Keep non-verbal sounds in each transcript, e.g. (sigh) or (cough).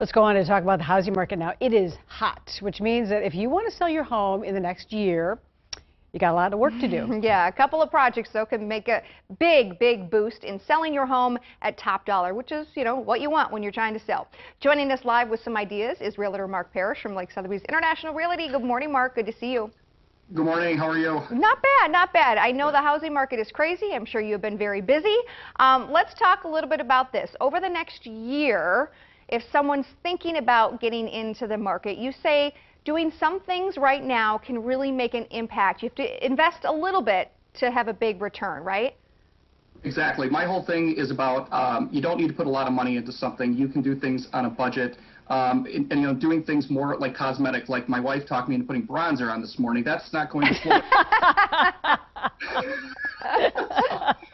Let's go on and talk about the housing market now. It is hot, which means that if you want to sell your home in the next year, you got a lot of work to do. (laughs) yeah, a couple of projects though can make a big, big boost in selling your home at top dollar, which is, you know, what you want when you're trying to sell. Joining us live with some ideas is realtor Mark Parrish from Lakes Sotheby's International Realty. Good morning, Mark. Good to see you. Good morning. How are you? Not bad, not bad. I know the housing market is crazy. I'm sure you've been very busy. Um, let's talk a little bit about this. Over the next year, if someone's thinking about getting into the market, you say doing some things right now can really make an impact. You have to invest a little bit to have a big return, right? Exactly. My whole thing is about um, you don't need to put a lot of money into something. You can do things on a budget. Um, and, and, you know, doing things more like cosmetic, like my wife talked me into putting bronzer on this morning. That's not going to (laughs) slow. (laughs)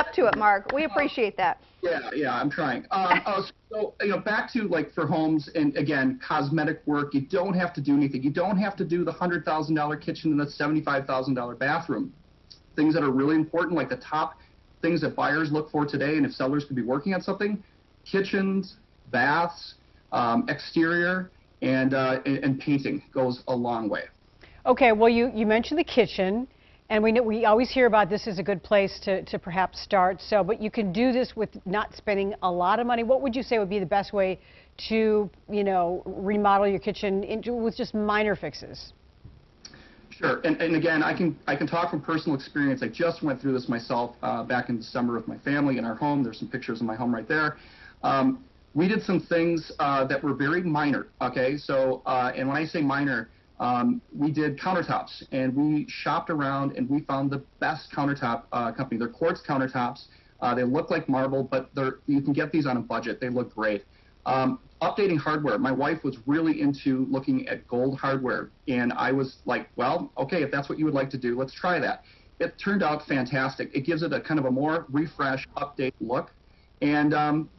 and we own up to it, Mark. We appreciate that. Yeah, yeah, I'm trying. Um, uh, so, you know, back to like for homes and again, cosmetic work. You don't have to do anything. You don't have to do the hundred thousand dollar kitchen and the seventy-five thousand dollar bathroom. Things that are really important, like the top things that buyers look for today, and if sellers could be working on something, kitchens, baths, um, exterior, and, uh, and, and painting goes a long way. Okay, well, you, you mentioned the kitchen. And we know, we always hear about this is a good place to, to perhaps start. So, but you can do this with not spending a lot of money. What would you say would be the best way to, you know, remodel your kitchen into, with just minor fixes? Sure, and, and again, I can I can talk from personal experience. I just went through this myself uh, back in December with my family in our home. There's some pictures of my home right there. Um, we did some things uh, that were very minor. Okay, so uh, and when I say minor, um, we did countertops and we shopped around and we found the best countertop uh, company. They're quartz countertops. Uh, they look like marble, but they're, you can get these on a budget. They look great. Um, updating hardware. My wife was really into looking at gold hardware, and I was like, well, okay, if that's what you would like to do, let's try that. It turned out fantastic. It gives it a kind of a more refresh, update look. And um,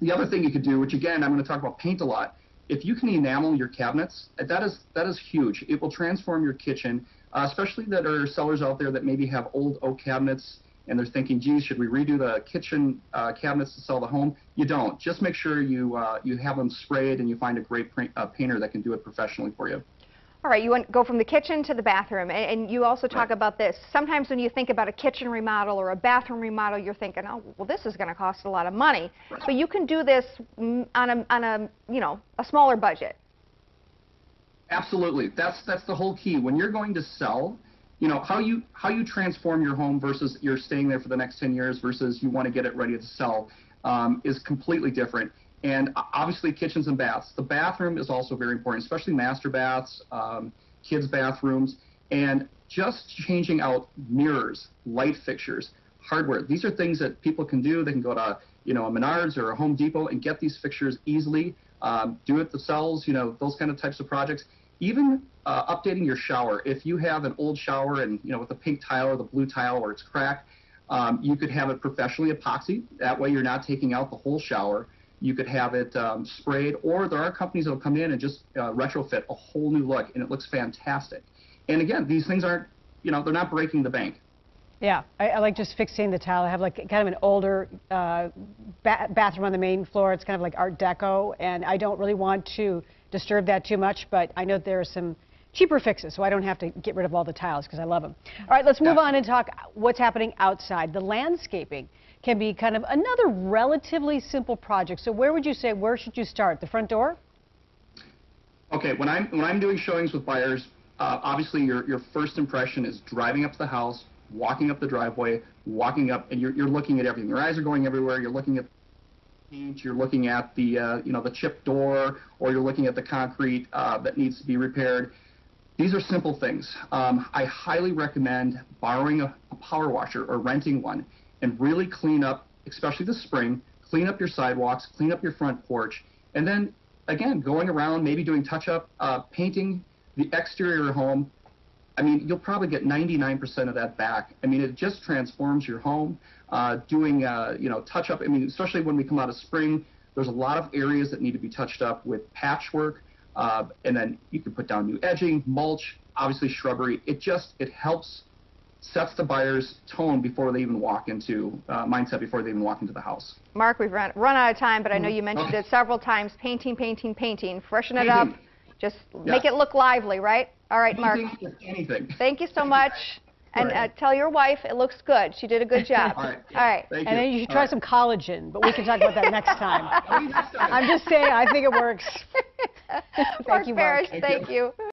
the other thing you could do, which again, I'm going to talk about paint a lot, if you can enamel your cabinets, that is that is huge. It will transform your kitchen, uh, especially that are sellers out there that maybe have old oak cabinets and they're thinking, geez, should we redo the kitchen uh, cabinets to sell the home? You don't. Just make sure you uh, you have them sprayed and you find a great uh, painter that can do it professionally for you. All right, you want go from the kitchen to the bathroom, and, and you also talk right. about this. Sometimes when you think about a kitchen remodel or a bathroom remodel, you're thinking, oh, well, this is going to cost a lot of money. Right. But you can do this on a, on a, you know, a smaller budget. Absolutely, that's that's the whole key. When you're going to sell, you know how you how you transform your home versus you're staying there for the next 10 years versus you want to get it ready to sell um, is completely different. And obviously kitchens and baths. The bathroom is also very important, especially master baths, um, kids' bathrooms, and just changing out mirrors, light fixtures, hardware. These are things that people can do. They can go to you know a Menards or a Home Depot and get these fixtures easily. Um, do it themselves. You know those kind of types of projects. Even uh, updating your shower. If you have an old shower and you know with the pink tile or the blue tile or it's cracked, um, you could have it professionally epoxy. That way you're not taking out the whole shower. You could have it um, sprayed, or there are companies that will come in and just uh, retrofit a whole new look, and it looks fantastic. And again, these things aren't, you know, they're not breaking the bank. Yeah, I, I like just fixing the tile. I have like kind of an older uh, ba bathroom on the main floor. It's kind of like Art Deco, and I don't really want to disturb that too much, but I know there are some cheaper fixes, so I don't have to get rid of all the tiles because I love them. All right, let's move on and talk what's happening outside. The landscaping can be kind of another relatively simple project. So where would you say, where should you start? The front door? Okay, when I'm, when I'm doing showings with buyers, uh, obviously your, your first impression is driving up to the house, walking up the driveway, walking up, and you're, you're looking at everything. Your eyes are going everywhere. You're looking at paint, you're looking at the, uh, you know, the chipped door, or you're looking at the concrete uh, that needs to be repaired. These are simple things. Um, I highly recommend borrowing a, a power washer or renting one and really clean up, especially the spring, clean up your sidewalks, clean up your front porch, and then again, going around, maybe doing touch-up, uh, painting the exterior home. I mean, you'll probably get 99% of that back. I mean, it just transforms your home. Uh, doing, uh, you know, touch-up. I mean, especially when we come out of spring, there's a lot of areas that need to be touched up with patchwork, uh, and then you can put down new edging, mulch, obviously shrubbery. It just it helps sets the buyer's tone before they even walk into uh, mindset before they even walk into the house. Mark, we've run, run out of time, but I know you mentioned Okay. it several times. Painting, painting, painting. Freshen it up. Painting. Just make it look lively, right? All right, Mark. Anything, if anything. Thank you so much. (laughs) And uh, tell your wife it looks good. She did a good job. (laughs) All right. All right. Thank And then you should try All right. some collagen, but we can talk about that next time. (laughs) Next time. I'm just saying, I think it works. Mark you, Mark. Parrish, Thank thank you. you.